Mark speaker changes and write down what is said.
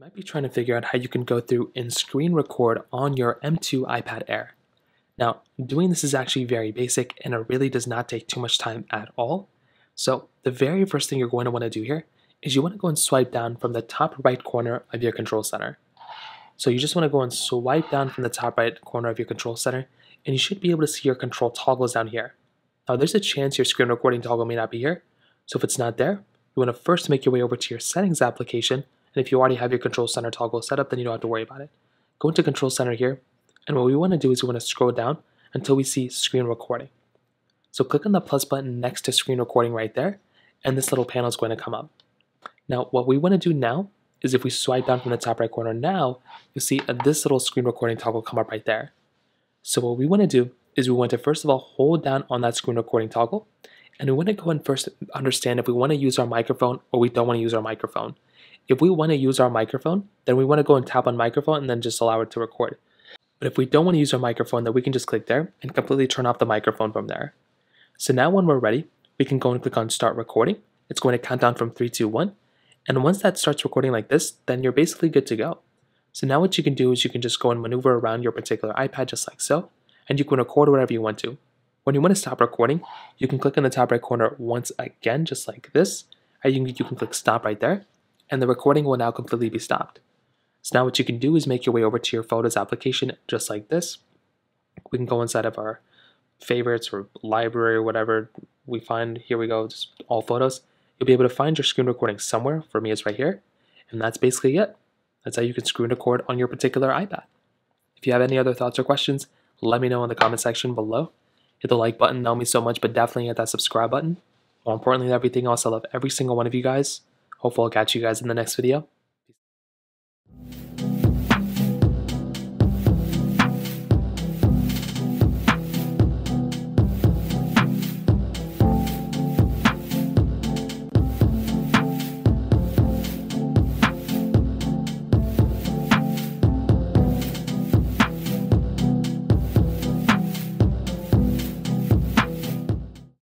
Speaker 1: You might be trying to figure out how you can go through and screen record on your M2 iPad Air. Now, doing this is actually very basic and it really does not take too much time at all. So the very first thing you're going to want to do here is you want to go and swipe down from the top right corner of your control center. So you just want to go and swipe down from the top right corner of your control center and you should be able to see your control toggles down here. Now there's a chance your screen recording toggle may not be here. So if it's not there, you want to first make your way over to your settings application and if you already have your control center toggle set up, then you don't have to worry about it. Go into control center here. And what we want to do is we want to scroll down until we see screen recording. So click on the plus button next to screen recording right there. And this little panel is going to come up. Now, what we want to do now is if we swipe down from the top right corner now, you'll see this little screen recording toggle come up right there. So what we want to do is we want to first of all hold down on that screen recording toggle and we want to go and first understand if we want to use our microphone or we don't want to use our microphone. If we want to use our microphone, then we want to go and tap on microphone and then just allow it to record. But if we don't want to use our microphone, then we can just click there and completely turn off the microphone from there. So now when we're ready, we can go and click on start recording. It's going to count down from 3, 2, 1. And once that starts recording like this, then you're basically good to go. So now what you can do is you can just go and maneuver around your particular iPad just like so, and you can record whatever you want to. When you want to stop recording, you can click in the top right corner once again, just like this, and you can, you can click stop right there, and the recording will now completely be stopped. So now what you can do is make your way over to your Photos application just like this. We can go inside of our favorites or library or whatever we find. Here we go, just all photos. You'll be able to find your screen recording somewhere. For me, it's right here. And that's basically it. That's how you can screen record on your particular iPad. If you have any other thoughts or questions, let me know in the comment section below. Hit the like button, that me so much, but definitely hit that subscribe button. More importantly than everything else, I love every single one of you guys. Hopefully I'll catch you guys in the next video.